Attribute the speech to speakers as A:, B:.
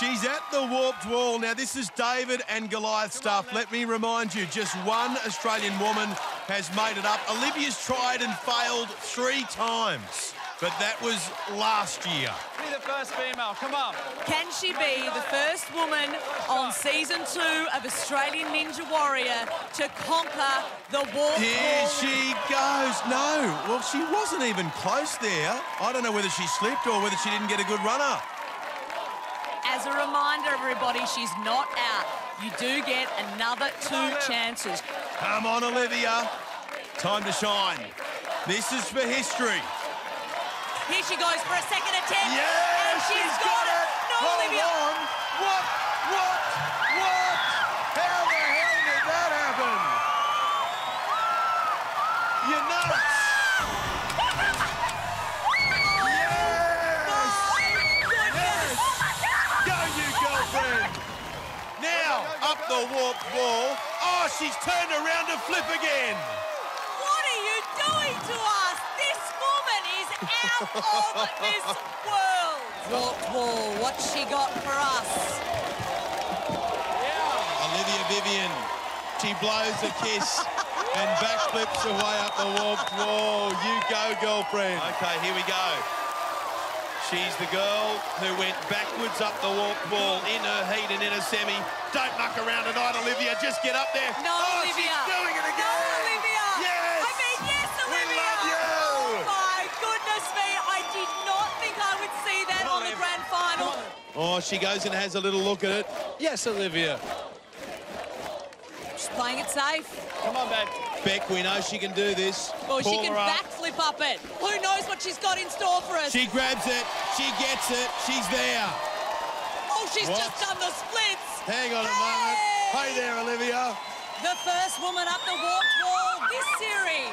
A: She's at the warped wall. Now, this is David and Goliath stuff. Let me remind you, just one Australian woman has made it up. Olivia's tried and failed three times, but that was last year.
B: Be the first female. Come on.
C: Can she be the first woman on season two of Australian Ninja Warrior to conquer the warped
A: Here
C: wall?
A: she goes. No, well, she wasn't even close there. I don't know whether she slipped or whether she didn't get a good runner.
C: As a reminder, everybody, she's not out. You do get another two chances.
A: Come on, Olivia. Time to shine. This is for history.
C: Here she goes for a second attempt.
A: Yeah,
C: and she's got, it. No,
A: Hold
C: Olivia.
A: on. What? What? What? How the hell did that happen? You're nuts. The warped wall. Oh, she's turned around to flip again.
C: What are you doing to us? This woman is out of this world. Warped wall, what's she got for us? Yeah.
A: Olivia Vivian. She blows a kiss and backflips away up the warped wall. You go, girlfriend. Okay, here we go. She's the girl who went backwards up the warped wall in her heat and in her semi. Don't muck around tonight, Olivia. Just get up there.
C: No,
A: oh,
C: Olivia.
A: she's doing it again.
C: No, Olivia.
A: Yes.
C: I mean, yes,
A: We
C: Olivia.
A: love you.
C: Oh, my goodness me. I did not think I would see that on the grand final.
A: Oh, she goes and has a little look at it.
B: Yes, Olivia.
C: She's playing it safe.
B: Come on, babe.
A: Beck, we know she can do this.
C: Well, she can
A: her up.
C: backflip up it. Who knows what she's got in store for us?
A: She grabs it. She gets it. She's there.
C: oh, she's
A: What?
C: just done the splits.
A: Hang on a moment. Hey there, Olivia.
C: The first woman up the warped wall this series.
A: Olivia Vivian.